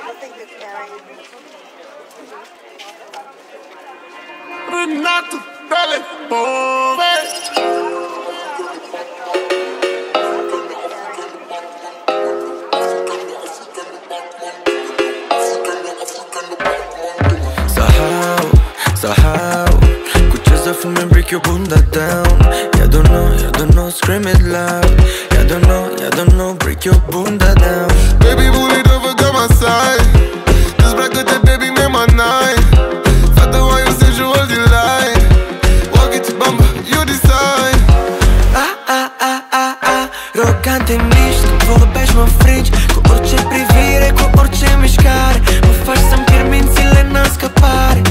I think it's Harry. Renato Telepove. Could just have me break your bunda down Yeah, I don't know, yeah, I don't know, scream it loud don't know, yeah, don't know, break your bunda down. Baby, voel je over gamma side. Dus brak het de baby met mijn night. Fata why you say you hold the line? Walk it to bamba, you decide. Ah, ah, ah, ah, ah Rogante miști, când vorbești mă frigi Cu orice privire, cu orice mișcare. Mă faci să-mi pierd mințile n scăpare.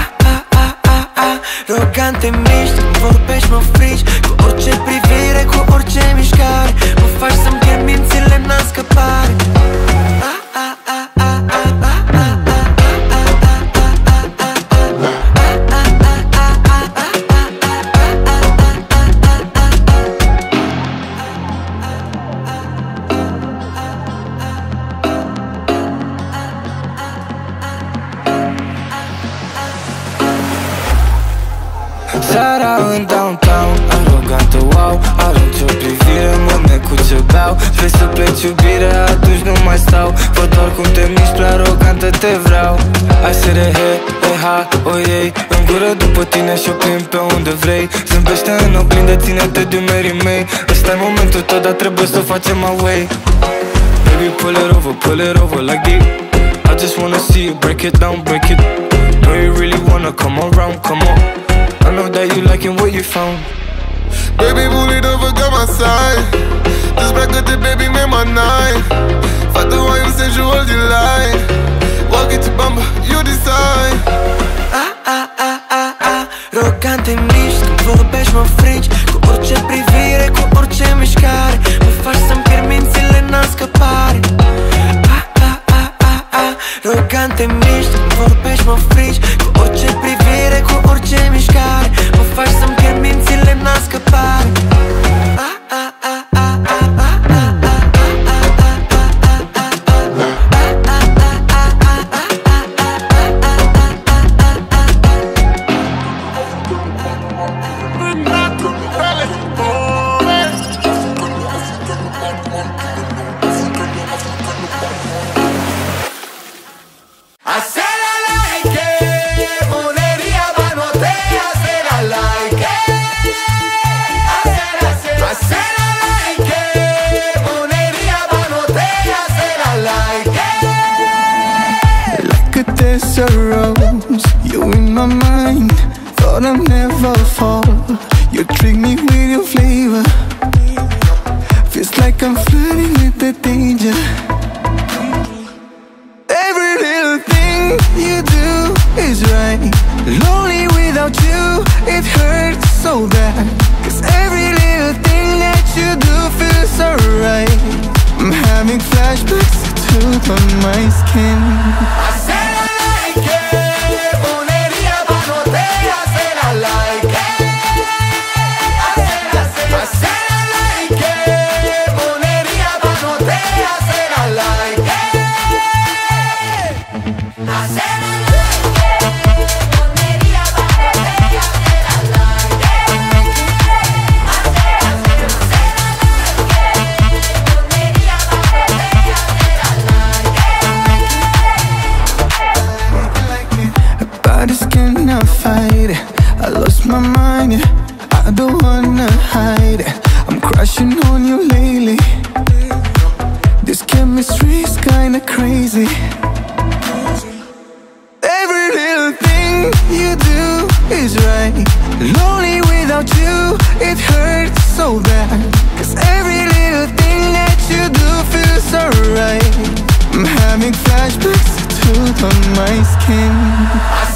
Ah, ah, ah, ah, ah Rogante miști, Seara în downtown Arogantă, wow Arunci o privire, mă necuce beau. Vrei să pleci iubire, atunci nu mai stau. Văd doar cum te miști, prea arogantă te vreau. Ai să re he, he, ha, o iei În gură după tine și o plimbi pe unde vrei. Zâmbește în oglindă, ține-te de merii mei. Ăsta e momentul tău, dar trebuie să facem away. Baby, pull it over, pull it over like deep I just wanna see you break it down, break it. Know you really wanna come around, come on I know that you liking what you found Baby, voel je over gamma side. Brak het de baby met mijn night. Fata why you say you the line Walk it to bamba, you decide. Ah, ah, ah, ah, ah. Rogante miști, când vorbești mă frigi Cu orice privire, cu orice mișcare Mă faci să-mi pierd mințile n scăpare ah Rogante miști, când vorbești mă frigi Cu orice privire, cu orice mișcare. Mă faci să-mi pierd mințile n scăpare like I'm flirting with the danger. Every little thing you do is right. Lonely without you, it hurts so bad. Cause every little thing that you do feels so right. I'm having flashbacks to on my skin. My mind, yeah. I don't wanna hide it. I'm crushing on you lately. This chemistry's kinda crazy. Every little thing you do is right. Lonely without you, it hurts so bad. Cause every little thing that you do feels so right. I'm having flashbacks to on my skin.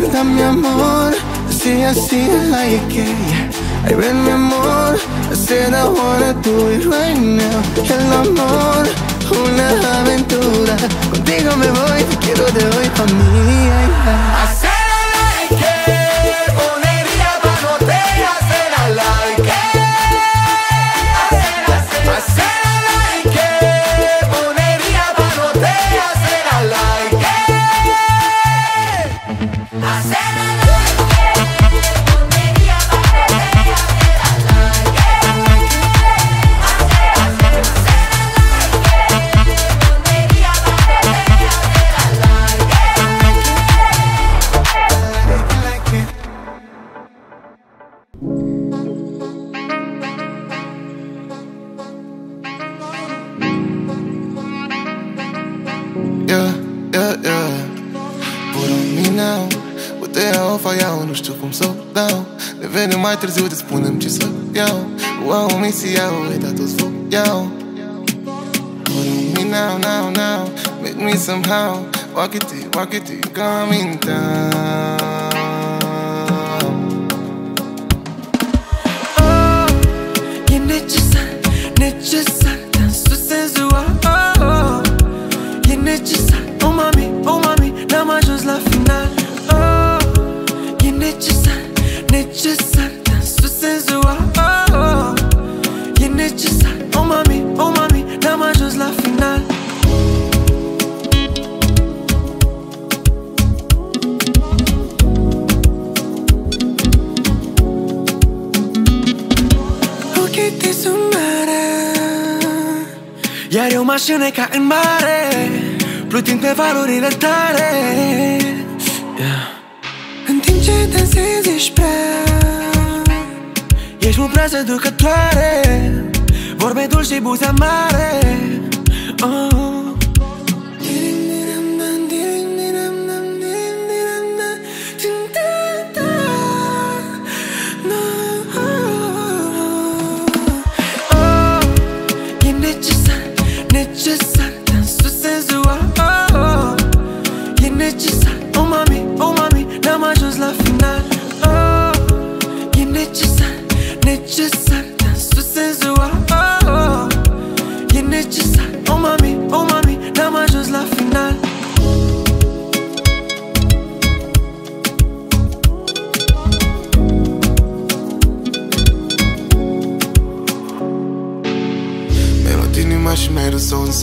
falta mi amor Así, así, like it Ay, ven mi amor I said I wanna do it right now El amor, una aventura. Contigo me voy, te quiero de hoy pa' mí. Cum să o dau. Revenim mai târziu, te spunem ce să iau. Wow, misia, uita toți iau Put on me now, now, now Make me somehow Walk it, till- walk it, till you coming down Ochii tăi sunt mare Iar eu mașină ca în mare Plutind pe valurile tale yeah. În timp ce dansezi ești prea Ești mult prea seducătoare Vorbe dulci și buze amare oh. Oh,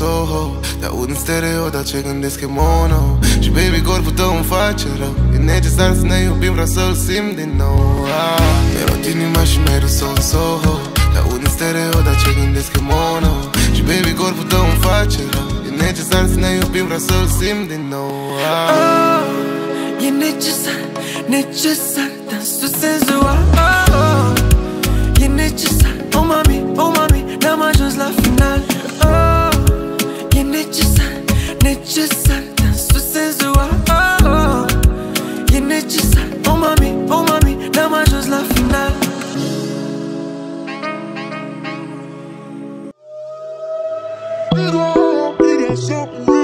Soho. Te aud în stereo, dar ce gândesc e mono. Și baby, corpul tău îmi face rău. E necesar să ne iubim, vreau să-l simt din nou. Ah. Melodii în inima și mi-ai dus-o în Soho. Te aud în stereo, dar ce gândesc e mono. Și baby, corpul tău îmi face rău. E necesar să ne iubim, vreau să-l simt din nou. Ah. oh, E necesar, necesar Dansul senzual It is so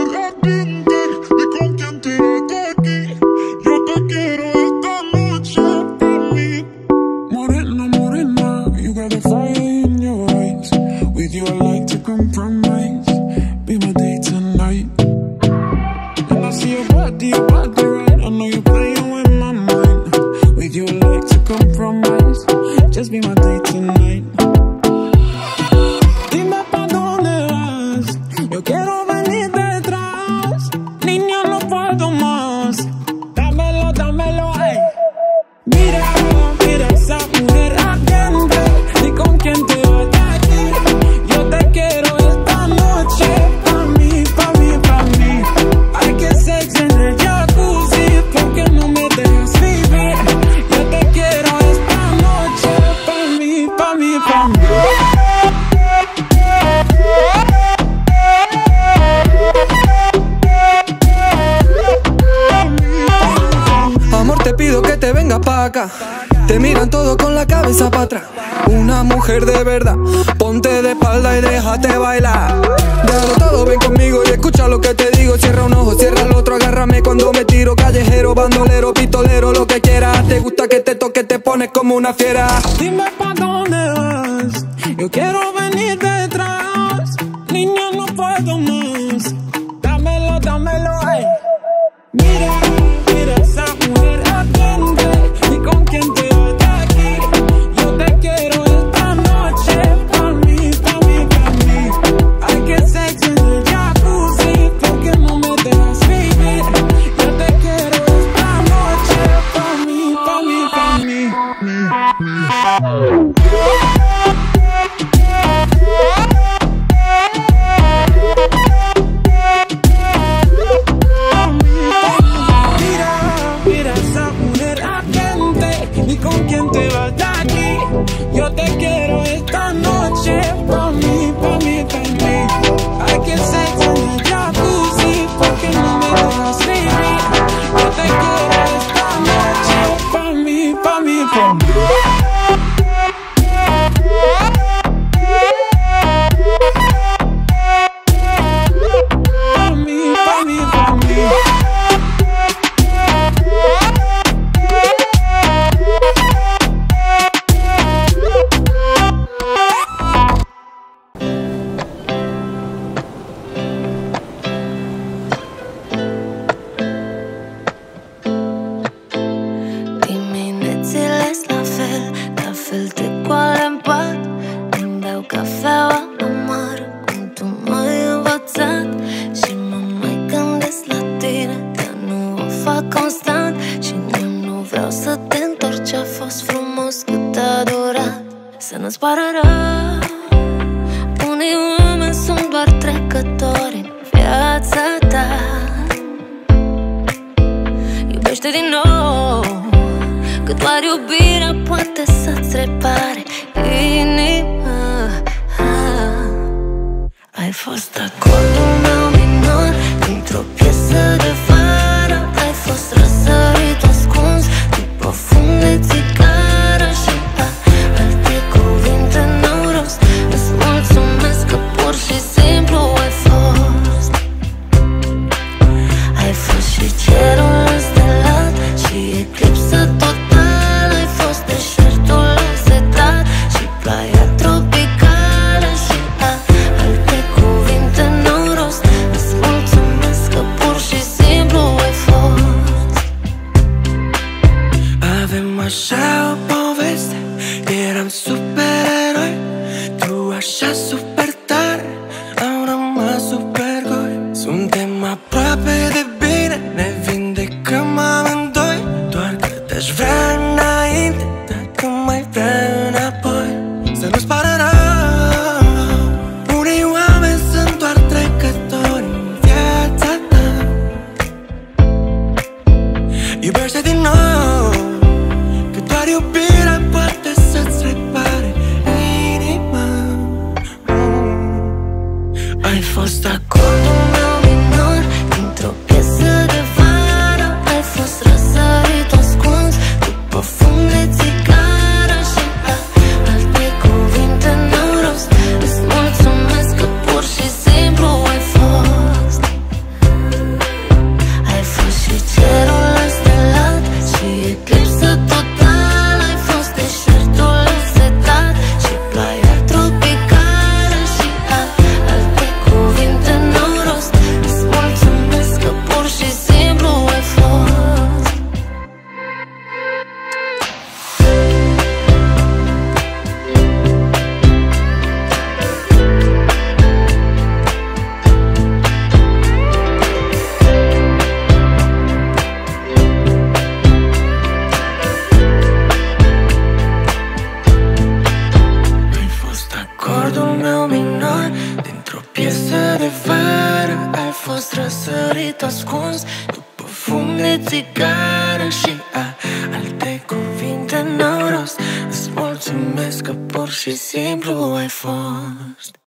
Una mujer de verdad. Ponte de espalda y déjate bailar. Déjalo todo, ven conmigo y escucha lo que te digo. Cierra un ojo, cierra el otro, agárrame cuando me tiro. Callejero, bandolero, pistolero, lo que quieras. Te gusta que te toque, te pones como una fiera. Dime pa' dónde. Doar iubirea poate să-ți repare inima. Ai fost acordul meu minor Într-o piesă de Așa o poveste Eram supereroi Tu așa super tare Am rămas super goi Suntem aproape de bine Ne vindecăm amândoi Doar că te-aș vrea înainte Dacă mai vrea înapoi. Să nu-ți pară rău Unii oameni sunt doar trecători În viața ta. Iubește din nou doar iubirea poate să-ți repare inima. Ai fost acolo.